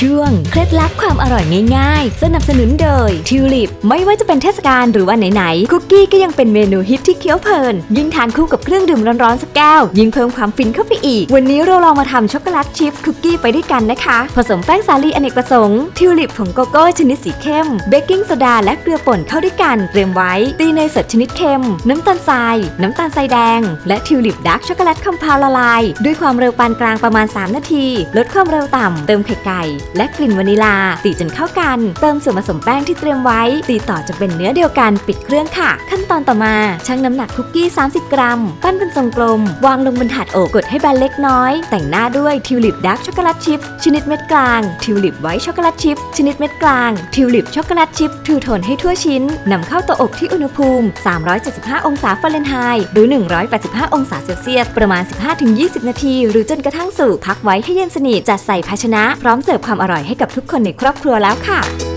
ช่วง เคล็ดลับความอร่อยง่ายๆ สนับสนุนโดยทิวลิปไม่ว่าจะเป็นเทศกาลหรือวันไหนๆคุกกี้ก็ยังเป็นเมนูฮิตที่เคี้ยวเพลิน ยิ่งทานคู่กับเครื่องดื่มร้อนๆสักแก้ว ยิ่งเพิ่มความฟินเข้าไปอีก วันนี้เราลองมาทำ chocolate chip cookie ไปด้วยกันนะคะ ผสมแป้งสาลีอเนกประสงค์ทิวลิปผงโกโก้ชนิดสีเข้มเบกกิ้งโซดาและเกลือป่นเข้าด้วยกันเตรียมไว้ตีเนยสดชนิดเค็ม น้ำตาลทราย น้ำตาลทรายแดง และทิวลิป dark chocolate compound ละลาย ด้วยความเร็วปานกลางประมาณ 3 นาที ลดความเร็วต่ำเติมไข่ไก่และกลิ่นวานิลา ตีจนเข้ากัน เติมส่วนผสมแป้งที่เตรียมไว้ ตีต่อจนเป็นเนื้อเดียวกันปิดเครื่องค่ะ ขั้นตอนต่อมาชั่งน้ำหนักคุกกี้ 30 กรัม ปั้นเป็นทรงกลม วางลงบนถาดอบกดให้แบนเล็กน้อย แต่งหน้าด้วยทิวลิป dark chocolate chip ชนิดเม็ดกลางทิวลิป white chocolate chip ชนิดเม็ดกลางทิวลิป chocolate chip two-tone ให้ทั่วชิ้นนำเข้าเตาอบที่อุณหภูมิ 375 องศาฟาเรนไฮต์หรือ 185 องศาเซลเซียสประมาณ 15-20 นาที หรือจนกระทั่งสุกพักไว้ให้เย็นสนิทจัดใส่ภาชนะพร้อมเสิร์ฟความอร่อยให้กับทุกคนในครอบครัวแล้วค่ะ